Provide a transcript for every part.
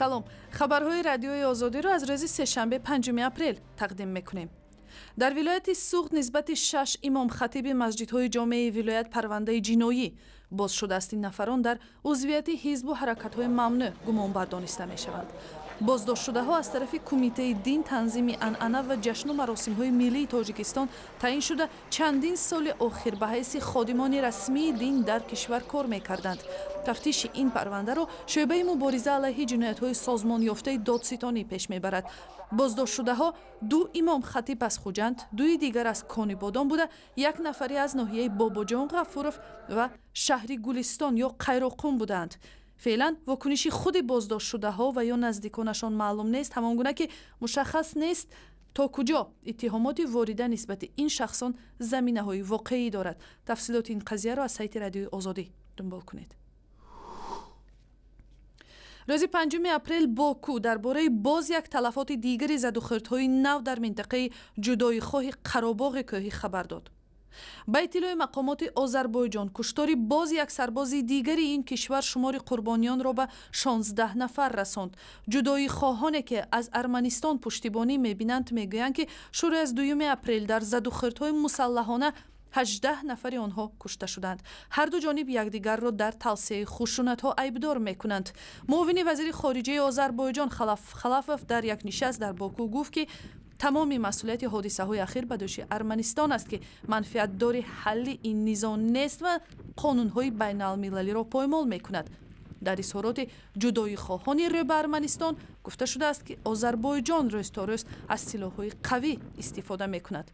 салом. Хабарҳои радиои озодиро аз рӯзи сешанбе 5 апрел тақдим мекунем. Дар вилояти суғд нисбати шаш имом хатиби масҷидҳои ҷомеаи вилоят парвандаи ҷиноӣ. Боз шудааст ин нафарон дар узвияти ҳизбу ҳаракатҳои мамнӯъ гумонбар дониста мешаванд боздоштшудаҳо аз тарафи кумитаи дин танзими анъана ва ҷашну маросимҳои миллии тоҷикистон таъин шуда чандин соли охир ба ҳайси ходимони расмии дин дар кишвар кор мекарданд. Тафтиши ин парвандаро шӯъбаи мубориза алайҳи ҷиноятҳои созмонёфтаи додситонӣ пеш мебарад. Боздоштшудаҳо ду имом хатиб аз хуҷанд дуи дигар аз кони бодом буда як нафаре аз ноҳияи бобоҷон ғафуров ва шаҳри гулистон ё қайроқум буданд феълан вокуниши худи боздоштшудаҳо ва ё наздиконашон маълум нест. Ҳамон гуна ки мушаххас нест то куҷо? Иттиҳомоти ворида нисбати ин шахсон заминаҳои воқеӣ дорад. Тафсилоти ин қазияро аз сайти радиои озодӣ дунбол кунед. Рӯзи 5 апрел боку дар бораи боз як талафоти дигари задухӯрдҳои нав дар минтақаи ҷудоихоҳи қаробоғи кӯҳӣ хабар дод ба иттилои мақомоти озарбойҷон. Куштори боз як сарбози дигари ин кишвар шумори қурбонiyonро ба 16 нафар расонд. Ҷудоихоҳоне ки аз арманистон пуштибонӣ мебинанд мегӯянд ки шӯри аз 2 апрел дар задухӯрдҳои мусаллаҳона 18 нафари онҳо кушта шуданд. Ҳарду ҷониб якдигарро дар тавсеяи хушунатҳо айбдор мекунанд. Муовини вазири хориҷаи озарбойҷон халафов дар як нишаст дар боку гуфт ки тамоми масъулияти ҳодисаҳои ахир ба дӯши арманистон аст ки манфиатдори ҳалли ин низо нест ва қонунҳои байналмилалиро поймол мекунад. Дар изҳороти ҷудоихоҳони рӯ ба арманистон гуфта шудааст ки озарбойҷон рӯзторӯз аз силоҳҳои қавӣ истифода мекунад.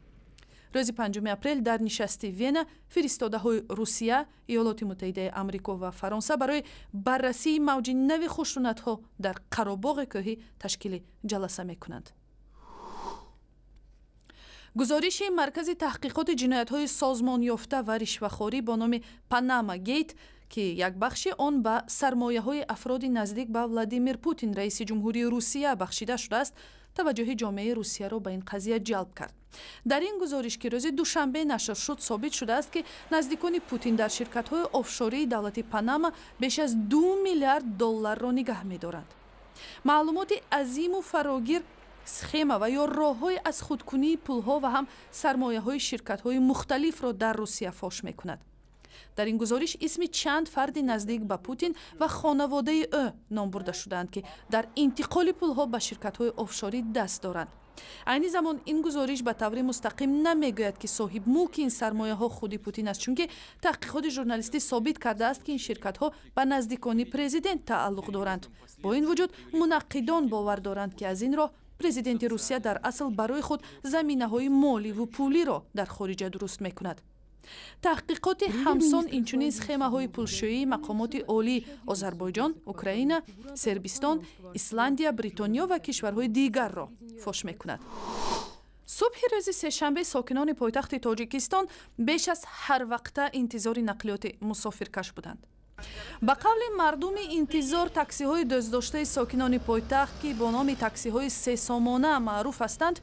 Рӯзи 5 апрел дар нишасти вена фиристодаҳои русия иёлоти муттаҳидаи амрико ва фаронса барои баррасии мавҷи нави хушунатҳо дар қаробоғи кӯҳӣ ташкили ҷаласа мекунанд гузориши маркази таҳқиқоти ҷиноятҳои созмонёфта ва ришвахорӣ бо номи панама гейт ки як бахши он ба сармояҳои афроди наздик ба владимир путин раиси ҷумҳурии русия бахшида шудааст. Таваҷҷӯҳи ҷомеаи русияро ба ин қазия ҷалб кард. Дар ин гузориш ки рӯзи душанбе нашр шуд. Собит шудааст ки наздикони путин дар ширкатҳои офшории давлати панама беш аз ду миллиард долларро нигаҳ медоранд маълумоти азиму фарогир схема ва ё роҳҳои аз худкунии пулҳо ва ҳам сармояҳои ширкатҳои мухталифро дар русия фош мекунад. Дар ин гузориш исми чанд фарди наздик ба путин ва хонаводаи ӯ ном бурда шуданд ки дар интиқоли пулҳо ба ширкатҳои офшорӣ даст доранд. Айни замон ин гузориш ба таври мустақим намегӯяд ки соҳибмулки ин сармояҳо худи путин аст чунки таҳқиқоти журналистӣ собит кардааст ки ин ширкатҳо ба наздикони президент тааллуқ доранд. Бо ин вуҷуд мунаққидон бовар доранд ки аз ин роҳ президенти русия дар асл барои худ заминаҳои моливу пулиро дар хориҷа дуруст мекунад. Таҳқиқоти ҳамсон инчунин схемаҳои пулшӯии мақомоти олии озарбойҷон украина сербистон исландия бритониё ва кишварҳои дигарро фош мекунад. Субҳи рӯзи сешанбе сокинони пойтахти тоҷикистон беш аз ҳарвақта интизори нақлиёти мусофиркаш буданд ба қавли мардуми интизор таксиҳои дӯзддоштаи сокинони пойтахт ки бо номи таксиҳои сесомона маъруф ҳастанд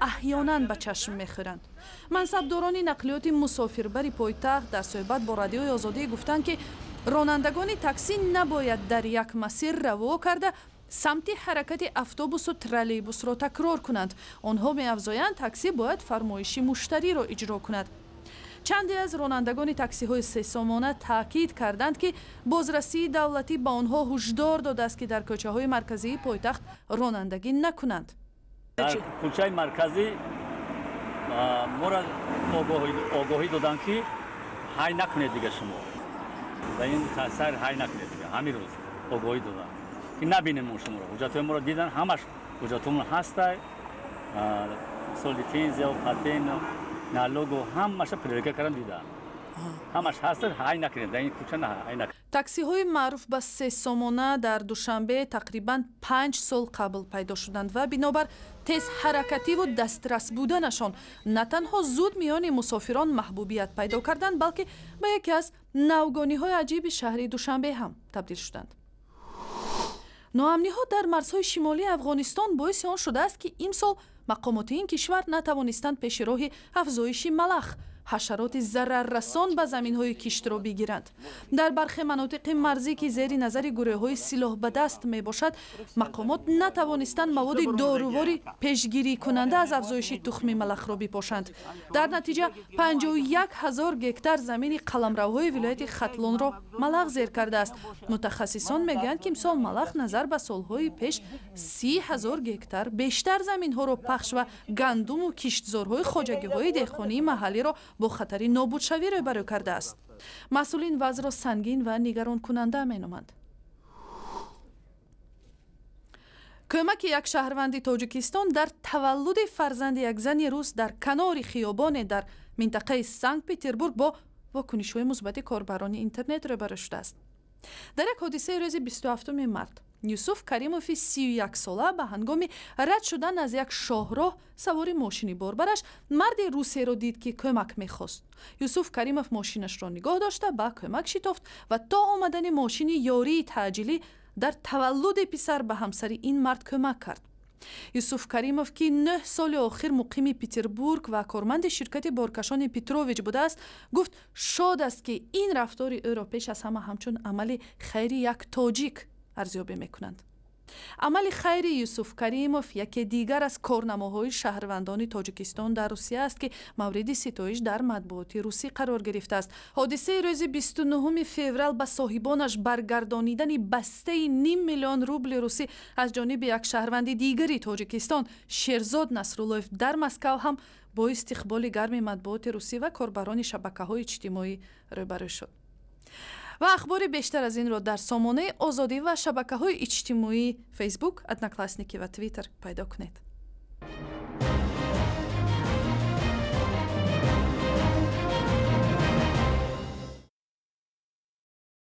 аҳёнан ба чашм мехӯранд. Мансабдорони нақлиёти мусофирбари пойтахт дар суҳбат бо радиои озодӣ гуфтанд ки ронандагони таксӣ набояд дар як масир раво карда самти ҳаракати автобусу троллейбусро такрор кунанд. Онҳо меафзоянд таксӣ бояд фармоиши муштариро иҷро кунад чанде аз ронандагони таксиҳои сесомона таъкид карданд ки бозрасии давлатӣ ба онҳо ҳушдор додааст ки дар кӯчаҳои марказии пойтахт ронандагӣ накунанд. Дар кӯчаи марказӣ моро огоҳӣ доданд ки ҳай накунед дига шумо. Ба ин сайр ҳай накунед дига. Ҳамин рӯз огоҳӣ доданд ки набинем мо шуморо. Ҳуҷҷатҳои моро дидан ҳамаш ҳуҷҷатҳомон ҳастай солитензия патен налогу ҳамаша проверка кардан дида. Ҳамаш ҳаста ҳай накунед дар ин кӯча ҳай накунед таксиҳои маъруф ба сесомона дар душанбе тақрибан панҷ сол қабл пайдо шуданд ва бинобар тезҳаракативу дастрас буданашон. На танҳо зуд миёни мусофирон маҳбубият пайдо карданд балки ба яке аз навгониҳои аҷиби шаҳри душанбе ҳам табдил шуданд. Ноамниҳо дар марзҳои шимолии афғонистон боиси он шудааст ки имсол мақомоти ин кишвар натавонистанд пеши роҳи афзоиши малах ҳашароти зараррасон ба заминҳои киштро бигиранд дар бархе манотиқи марзӣ ки зери назари гурӯҳҳои силоҳ ба даст мебошад мақомот натавонистанд маводи дорувори пешгирикунанда аз афзоиши тухми малахро бипошанд. Дар натиҷа 51 ҳазор гектар замини қаламравҳои вилояти хатлонро малах зер кардааст. Мутахассисон мегӯянд ки имсол малах назар ба солҳои пеш си ҳазор гектар бештар заминҳоро пахш ва гандуму киштзорҳои хоҷагиҳои деҳқонии маҳаллиро бо хатари нобудшавӣ рӯбарӯ кардааст масъулин вазъро сангин ва нигаронкунанда меноманд кӯмаки як шаҳрванди тоҷикистон дар таваллуди фарзанди як зани рус дар канори хиёбоне дар минтақаи санкт петербург бо вокунишҳои мусбати корбарони интернет рӯбарӯ шудааст. Дар як ҳодисаи рӯзи 27 март юсуф каримови сию яксола ба ҳангоми рад шудан аз як шоҳроҳ савори мошини борбараш марди русеро дид ки кӯмак мехост. Юсуф каримов мошинашро нигоҳ дошта ба кӯмак шитофт ва то омадани мошини ёрии таъҷилӣ дар таваллуди писар ба ҳамсари ин мард кӯмак кард. Юсуф каримов ки нӯҳ соли охир муқими петербург ва корманди ширкати боркашони петрович будааст гуфт шод аст ки ин рафтори ӯро пеш аз ҳама ҳамчун амали хайри як тоҷик арзёбӣ мекунанд. Амали хайри юсуф каримов яке дигар аз корнамоҳои шаҳрвандони тоҷикистон дар русия аст ки мавриди ситоиш дар матбуоти русӣ қарор гирифтааст. Ҳодисаи рӯзи 29 феврал ба соҳибонаш баргардонидани бастаи ним миллион рубли русӣ аз ҷониби як шаҳрванди дигари тоҷикистон шерзод насруллоев дар маскав ҳам бо истиқболи гарми матбуоти русӣ ва корбарони шабакаҳои иҷтимоӣ рӯбарӯ шуд ва ахбори бештар аз инро дар сомонаи озодӣ ва шабакаҳои иҷтимоии фейсбук одноклассники ва твиттер пайдо кунед